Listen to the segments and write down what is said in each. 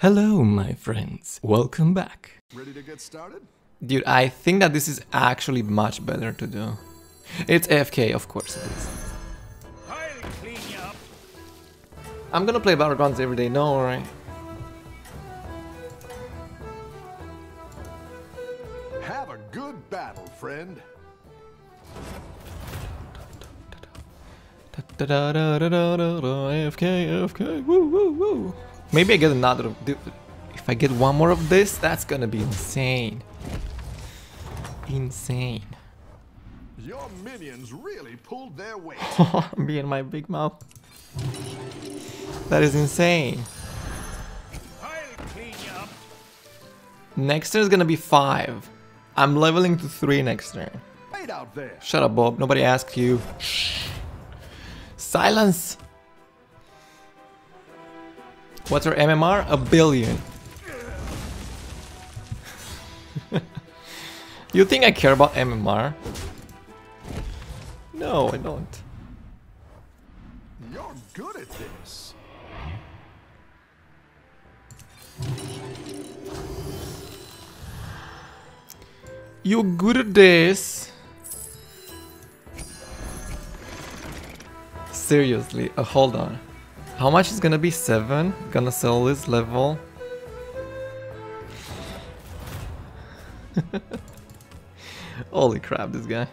Hello, my friends. Welcome back. Ready to get started? Dude, I think that this is actually much better to do. It's AFK, of course it is. I'll clean you up. I'm gonna play Battlegrounds every day, no worry. Have a good battle, friend. AFK, AFK, woo, woo, woo. Maybe I get another. If I get one more of this, that's gonna be insane. Insane. Your minions really pulled their weight. Me and my big mouth. That is insane. I'll clean you up. Next turn is gonna be five. I'm leveling to three next turn. Out there. Shut up, Bob. Nobody asked you. Shh. Silence. What's our MMR? A billion. you think I care about MMR? No, I don't. You're good at this. You're good at this? Seriously, uh, hold on. How much is gonna be 7? Gonna sell this level. Holy crap, this guy.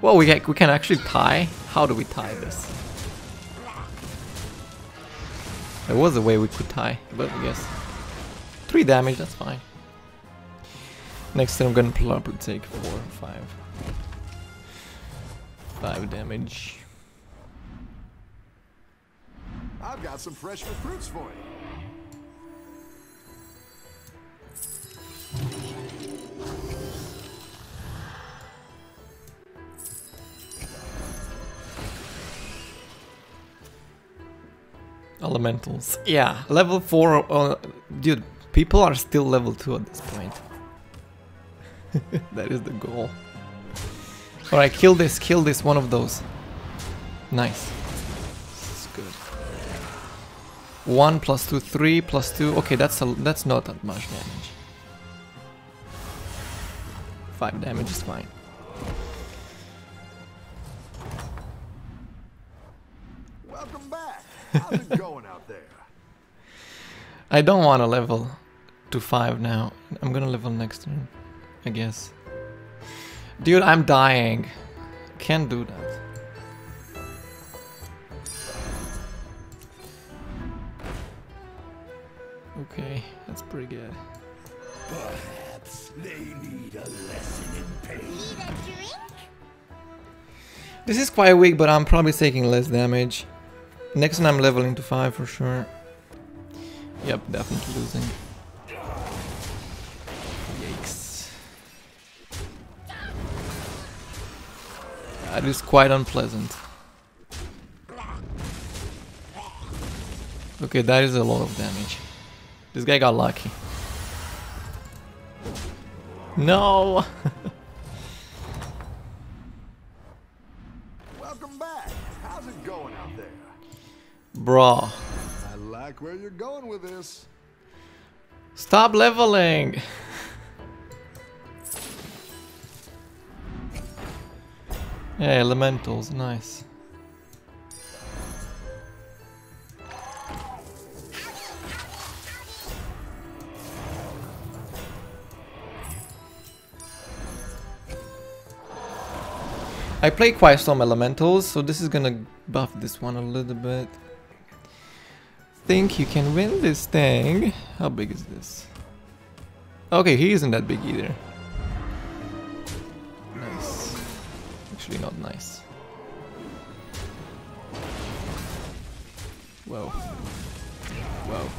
Well, we, we can actually tie. How do we tie this? There was a way we could tie, but I guess. 3 damage, that's fine. Next time I'm gonna probably take 4 or 5. 5 damage. I've got some fresh recruits for you. Elementals. Yeah, level 4. Uh, dude, people are still level 2 at this point. that is the goal. Alright, kill this, kill this, one of those. Nice. 1 plus 2, 3 plus 2. Okay, that's a, that's not that much damage. 5 damage is fine. Welcome back. How's it going out there? I don't want to level to 5 now. I'm gonna level next turn, I guess. Dude, I'm dying. Can't do that. Okay, that's pretty good. Perhaps they need a lesson in pain. This is quite weak, but I'm probably taking less damage. Next one I'm leveling to 5 for sure. Yep, definitely losing. Yikes. That is quite unpleasant. Okay, that is a lot of damage. This guy got lucky. No! Welcome back. How's it going out there? Bruh. I like where you're going with this. Stop leveling! yeah, elementals, nice. I play quite some elementals, so this is gonna buff this one a little bit. Think you can win this thing. How big is this? Okay, he isn't that big either. Nice. Actually not nice. Whoa. Whoa.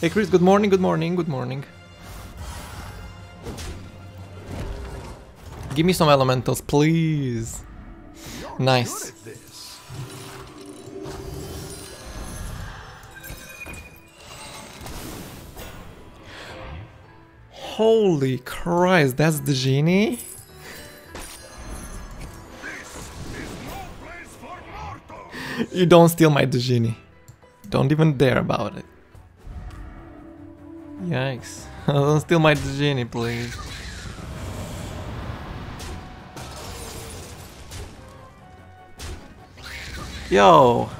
Hey Chris, good morning, good morning, good morning. Give me some elementals, please. Nice. Holy Christ, that's the genie? You don't steal my Dugini. Don't even dare about it. Yikes. Don't steal my genie, please. Yo,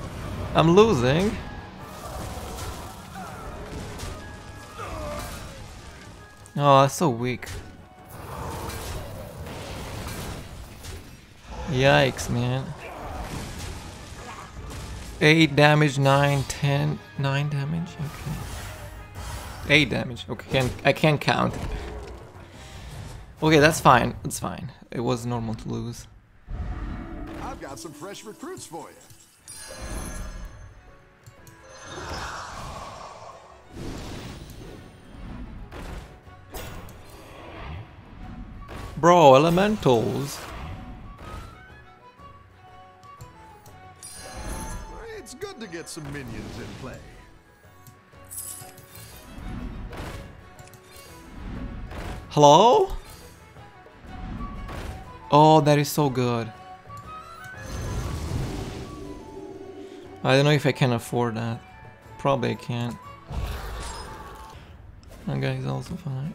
I'm losing. Oh, that's so weak. Yikes, man. 8 damage, 9, 10, 9 damage, okay. 8 damage, okay, can, I can't count. Okay, that's fine, that's fine. It was normal to lose. I've got some fresh recruits for you. Bro, elementals. It's good to get some minions in play. Hello? Oh, that is so good. I don't know if I can afford that. Probably I can't. That guy's also fine.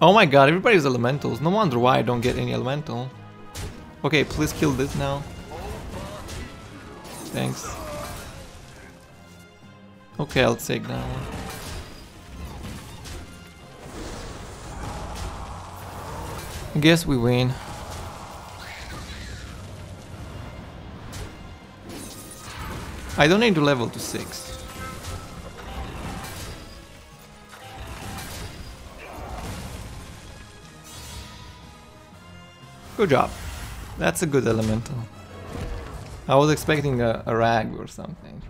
Oh my god, everybody's elementals. No wonder why I don't get any elemental. Okay, please kill this now. Thanks. Okay, I'll take that one. I guess we win. I don't need to level to 6. Good job. That's a good elemental. I was expecting a, a rag or something.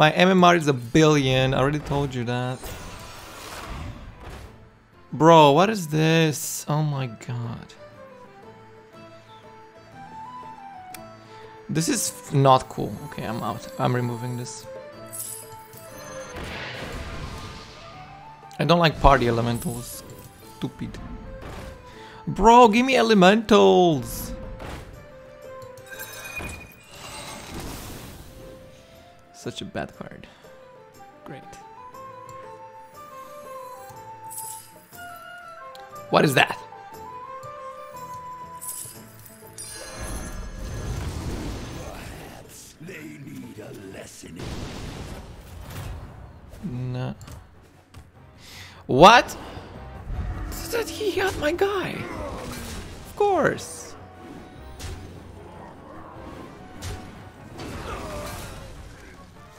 My MMR is a billion. I already told you that. Bro, what is this? Oh my god. This is not cool. Okay, I'm out. I'm removing this. I don't like party elementals. Stupid. Bro, give me elementals! Such a bad card. Great. What is that? Perhaps they need a lesson No. What? That he got my guy. Of course.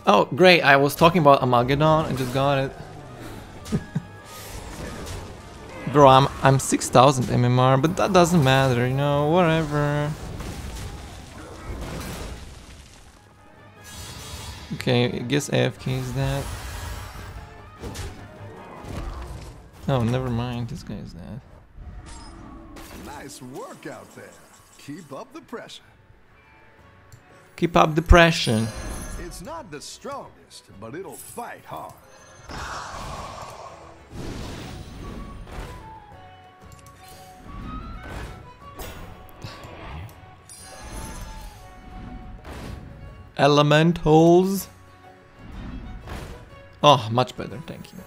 Oh, great. I was talking about Armageddon and just got it. Bro, I'm I'm 6000 MMR, but that doesn't matter, you know, whatever. Okay, I guess AFK is that. Oh, never mind. This guy is dead. Nice work out there. Keep up the pressure. Keep up depression. It's not the strongest, but it'll fight hard. Elementals. Oh, much better. Thank you.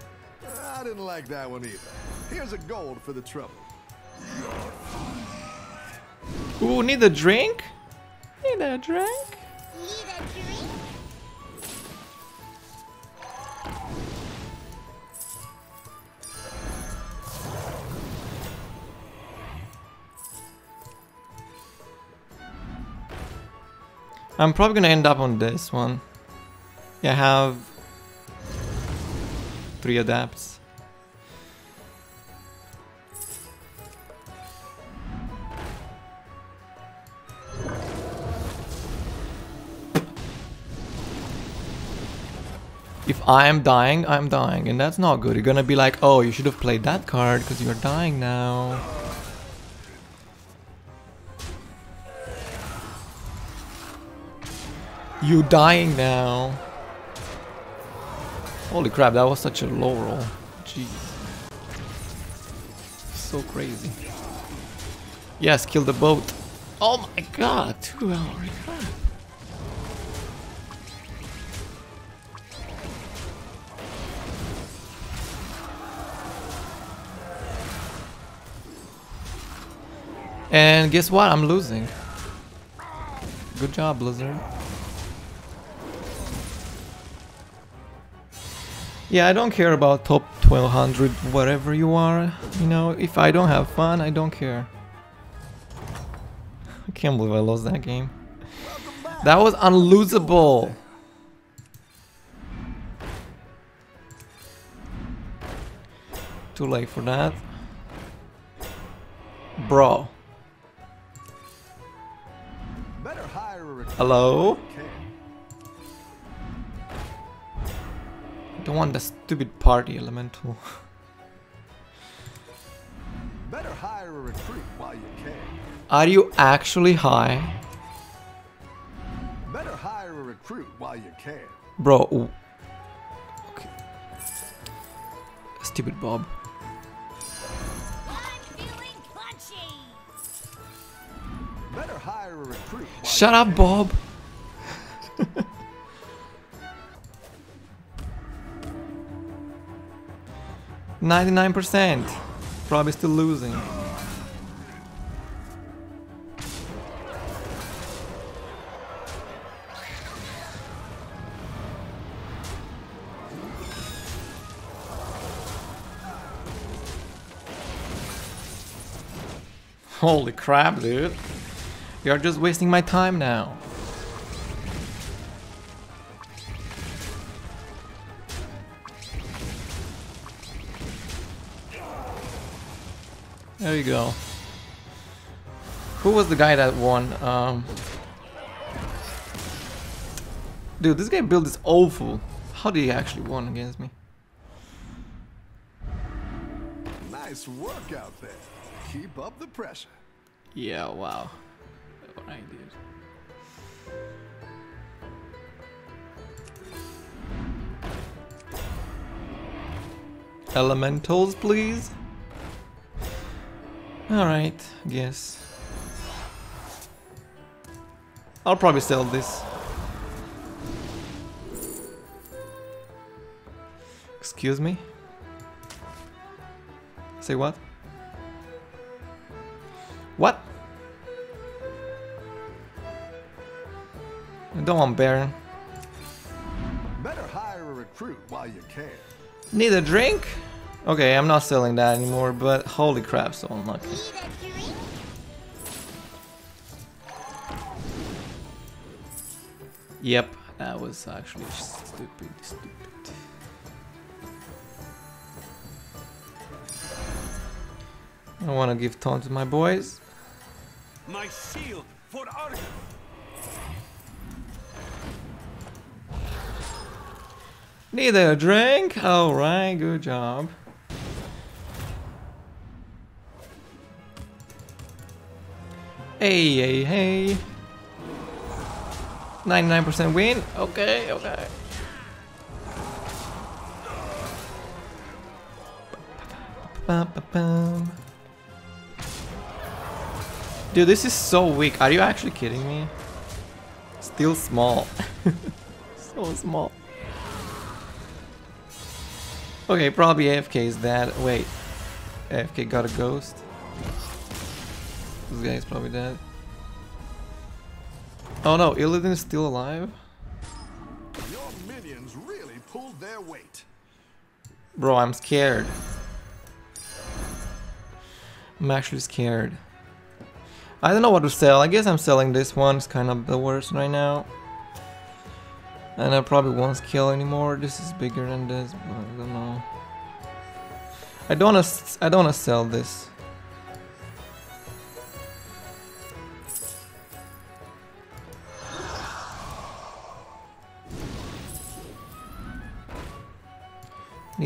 I didn't like that one either. Here's a gold for the trouble. Ooh, need a drink? Need a drink? Need a drink? I'm probably gonna end up on this one. I have three adapts. If I am dying, I'm dying, and that's not good. You're gonna be like, oh, you should have played that card because you're dying now. You dying now. Holy crap, that was such a low roll. Jeez. So crazy. Yes, kill the boat. Oh my god, two hours. And guess what? I'm losing. Good job, Blizzard. Yeah, I don't care about top 1200, whatever you are. You know, if I don't have fun, I don't care. I can't believe I lost that game. That was unlosable. Too late for that. Bro. Better hire a recruit Hello? Don't want the stupid party elemental. Better hire a recruit while you can. Are you actually high? Better hire a recruit while you can. Bro. Okay. Stupid Bob. I'm feeling punchy. Better hire a recruit Shut up, Bob. Ninety-nine percent. Probably still losing. Holy crap, dude. You're just wasting my time now. There you go. Who was the guy that won? Um, dude, this guy build is awful. How did he actually won against me? Nice work out there. Keep up the pressure. Yeah, wow. What I did. Elementals, please. Alright, guess. I'll probably sell this. Excuse me? Say what? What? I don't want Baron. Better hire a recruit while you can. Need a drink? Okay, I'm not selling that anymore, but holy crap, so unlucky. Need a drink? Yep, that was actually stupid, stupid. I want to give taunt to my boys. My shield for Argus. Need a drink? Alright, good job. Hey, hey, hey. 99% win? Okay, okay. Dude, this is so weak. Are you actually kidding me? Still small. so small. Okay, probably AFK is that. Wait. AFK got a ghost. This guy is probably dead. Oh no, Illidan is still alive? Your minions really pulled their weight. Bro, I'm scared. I'm actually scared. I don't know what to sell. I guess I'm selling this one. It's kind of the worst right now. And I probably won't kill anymore. This is bigger than this, but I don't know. I don't wanna I don't wanna sell this.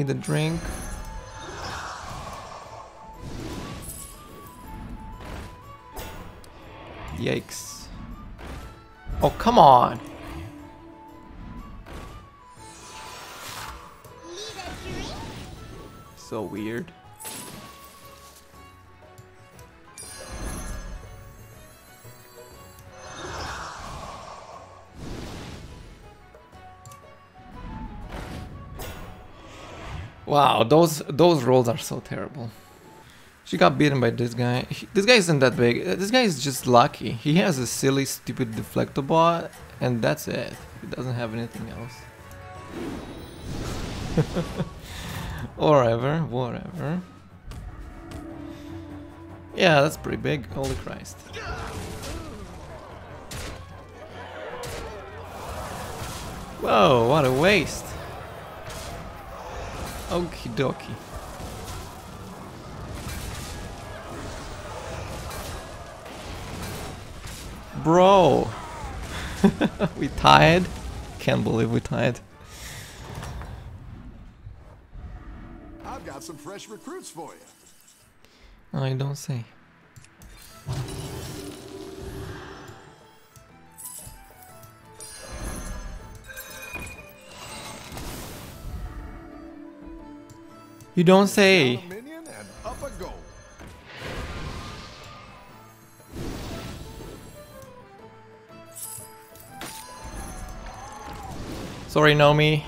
the drink. Yikes. Oh, come on! So weird. Wow, those those rolls are so terrible. She got beaten by this guy. He- this guy isn't that big. Uh, This guy is just lucky. He has a silly, stupid deflector bot, and that's it. He doesn't have anything else. whatever, whatever. Yeah, that's pretty big. Holy Christ. Whoa, what a waste. Okie dokie. Bro! we tied? Can't believe we tied. I've got some fresh recruits for you. I don't say. You don't say. Down a minion and up a goal. Sorry, Naomi.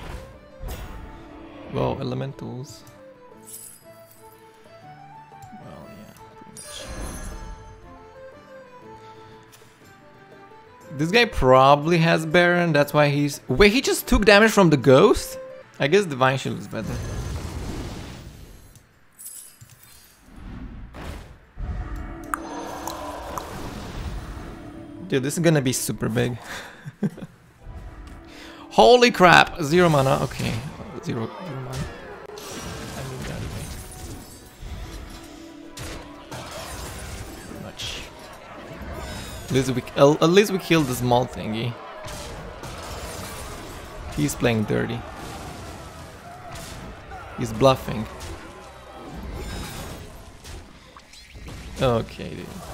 Well, elementals. Well, yeah, pretty much. This guy probably has Baron, that's why he's... Wait, he just took damage from the ghost? I guess Divine Shield is better. Dude, this is gonna be super big. Holy crap! Zero mana. Okay, zero, zero mana. At least we, at least we killed the small thingy. He's playing dirty. He's bluffing. Okay, dude.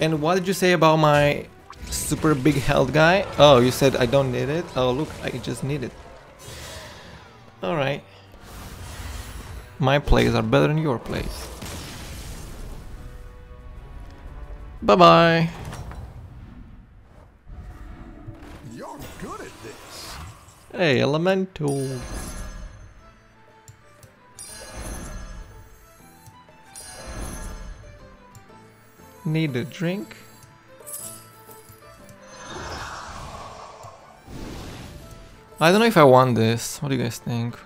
And what did you say about my super big health guy? Oh, you said I don't need it? Oh, look, I just need it. Alright. My plays are better than your plays. Bye-bye. You're good at this. Hey, Elemental. Need a drink? I don't know if I want this. What do you guys think?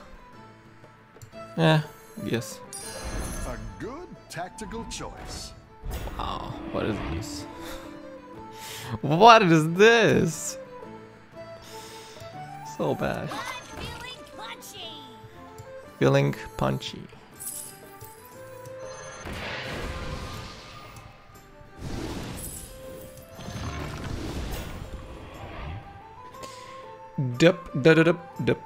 Yeah, yes. A good tactical choice. Wow, what is this? what is this? So bad. I'm feeling punchy. Feeling punchy. Dup, da da dip, dup.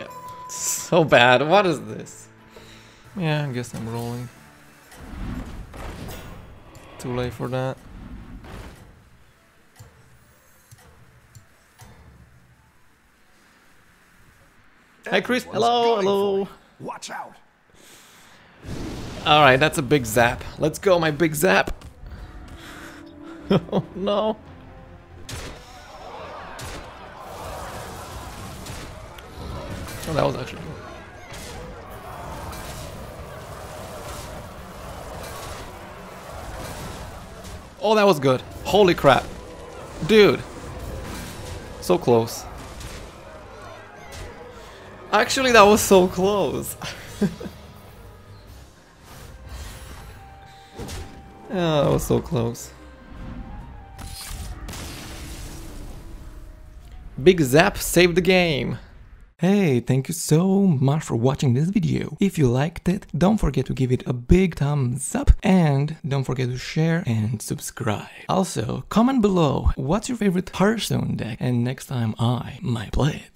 Yeah, so bad. What is this? Yeah, I guess I'm rolling. Too late for that. Hi, Chris. Hello, hello. Watch out. Alright, that's a big zap. Let's go, my big zap. oh no. Oh, that was actually good. Oh, that was good. Holy crap. Dude. So close. Actually, that was so close. Yeah, that was so close. Big Zap saved the game. Hey, thank you so much for watching this video. If you liked it, don't forget to give it a big thumbs up and don't forget to share and subscribe. Also, comment below what's your favorite Hearthstone deck and next time I might play it.